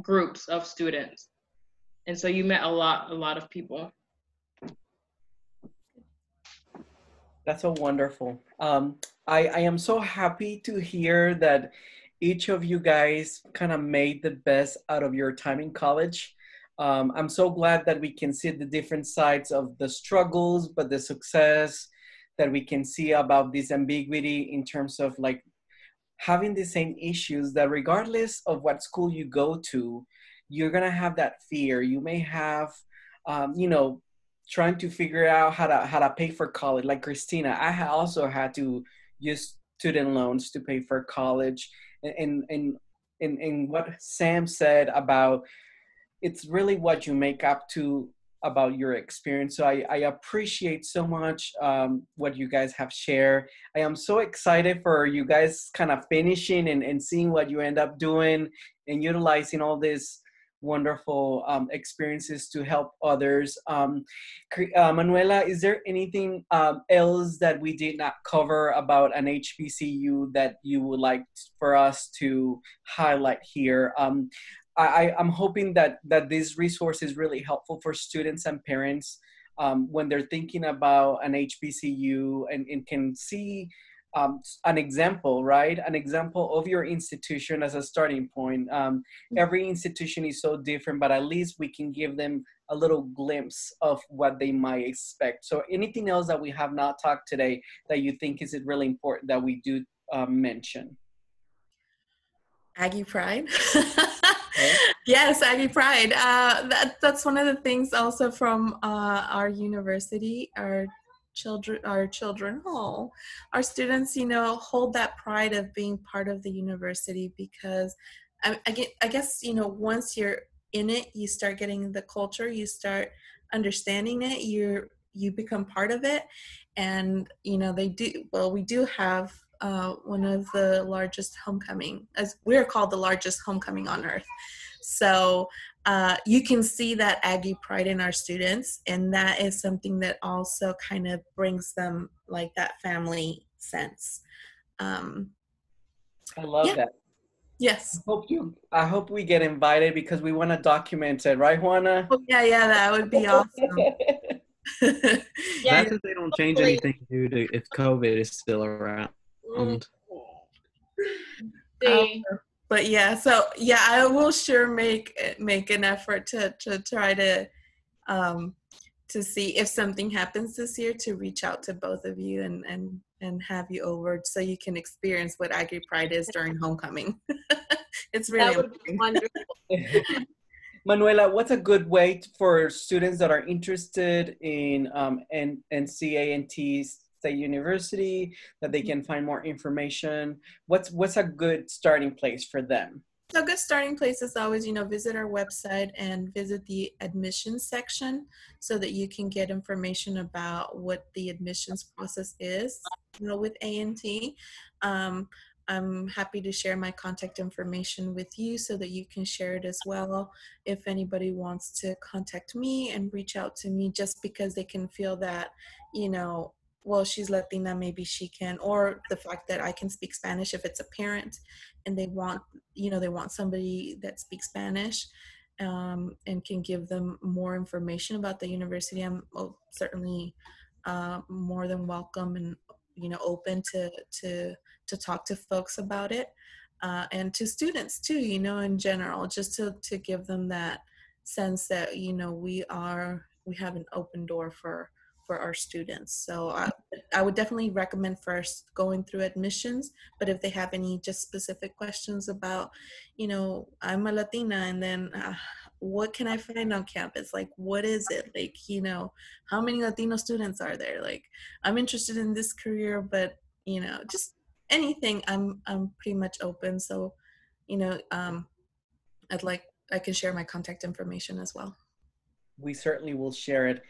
groups of students and so you met a lot a lot of people that's so wonderful. Um, I, I am so happy to hear that each of you guys kind of made the best out of your time in college. Um, i'm so glad that we can see the different sides of the struggles but the success that we can see about this ambiguity in terms of like having the same issues that regardless of what school you go to you're gonna have that fear. You may have um, you know trying to figure out how to how to pay for college like kristina i also had to use student loans to pay for college and and and, and what sam said about it's really what you make up to about your experience. So I, I appreciate so much um, what you guys have shared. I am so excited for you guys kind of finishing and, and seeing what you end up doing and utilizing all these wonderful um, experiences to help others. Um, uh, Manuela, is there anything um, else that we did not cover about an HBCU that you would like for us to highlight here? Um, I, I'm hoping that that this resource is really helpful for students and parents um, when they're thinking about an HBCU and, and can see um, an example, right? An example of your institution as a starting point. Um, every institution is so different, but at least we can give them a little glimpse of what they might expect. So, anything else that we have not talked today that you think is it really important that we do um, mention? Aggie Pride. yes, Aggie Pride. Uh, that, that's one of the things also from uh, our university, our children, our children, oh, our students, you know, hold that pride of being part of the university because I, I, guess, you know, once you're in it, you start getting the culture, you start understanding it, you're, you become part of it. And, you know, they do, well, we do have uh, one of the largest homecoming, as we're called the largest homecoming on earth. So uh, you can see that Aggie pride in our students, and that is something that also kind of brings them like that family sense. Um, I love yeah. that. Yes. I hope you. I hope we get invited because we want to document it, right, Juana? Oh, yeah, yeah, that would be awesome. yeah. That's if they don't change anything due to if COVID is still around. Um, but yeah, so yeah, I will sure make make an effort to to try to um, to see if something happens this year to reach out to both of you and and and have you over so you can experience what Aggie Pride is during homecoming. it's really wonderful. Manuela, what's a good way for students that are interested in um, N- NCA&T's State University, that they can find more information? What's what's a good starting place for them? So a good starting place is always, you know, visit our website and visit the admissions section so that you can get information about what the admissions process is, you know, with A&T. Um, I'm happy to share my contact information with you so that you can share it as well. If anybody wants to contact me and reach out to me just because they can feel that, you know, well, she's Latina, maybe she can, or the fact that I can speak Spanish if it's a parent and they want, you know, they want somebody that speaks Spanish um, and can give them more information about the university. I'm certainly uh, more than welcome and, you know, open to, to, to talk to folks about it uh, and to students too, you know, in general, just to, to give them that sense that, you know, we are, we have an open door for, for our students. So I, I would definitely recommend first going through admissions, but if they have any just specific questions about, you know, I'm a Latina and then uh, what can I find on campus? Like, what is it? Like, you know, how many Latino students are there? Like, I'm interested in this career, but, you know, just anything, I'm, I'm pretty much open. So, you know, um, I'd like, I can share my contact information as well. We certainly will share it.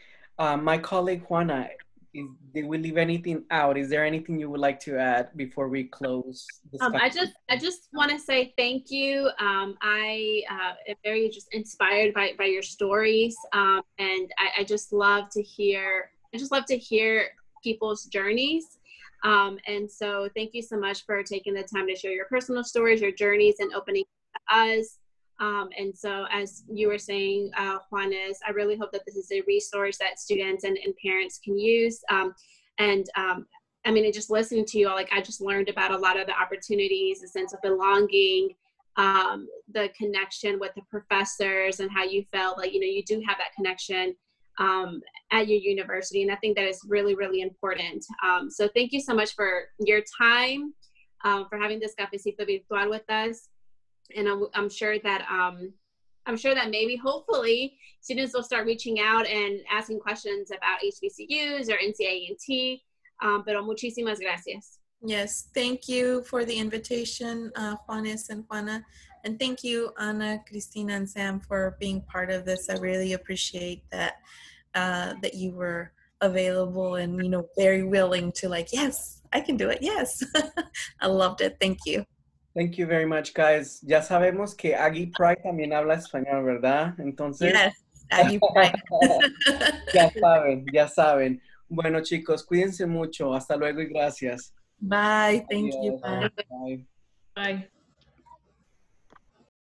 Uh, my colleague Juana, is, did we leave anything out? Is there anything you would like to add before we close? Um, I just, I just want to say thank you. Um, I uh, am very just inspired by, by your stories, um, and I, I, just love to hear. I just love to hear people's journeys. Um, and so, thank you so much for taking the time to share your personal stories, your journeys, and opening us. Um, and so, as you were saying, uh, Juanes, I really hope that this is a resource that students and, and parents can use. Um, and um, I mean, just listening to you all, like I just learned about a lot of the opportunities, the sense of belonging, um, the connection with the professors, and how you felt like you know you do have that connection um, at your university. And I think that is really, really important. Um, so thank you so much for your time, for having this cafecito virtual with us and I'm, I'm sure that um, I'm sure that maybe hopefully students will start reaching out and asking questions about HBCUs or NCA&T. Um, pero muchísimas gracias. Yes, thank you for the invitation, uh, Juanes and Juana. And thank you, Ana, Kristina, and Sam for being part of this. I really appreciate that uh, that you were available and you know very willing to like, yes, I can do it. Yes, I loved it. Thank you. Thank you very much, guys. Ya sabemos que Aggie Pride también habla español, ¿verdad? Entonces. Yes, Aggie Pride. ya saben, ya saben. Bueno, chicos, cuídense mucho. Hasta luego y gracias. Bye. Thank you. Bye. Bye. Bye.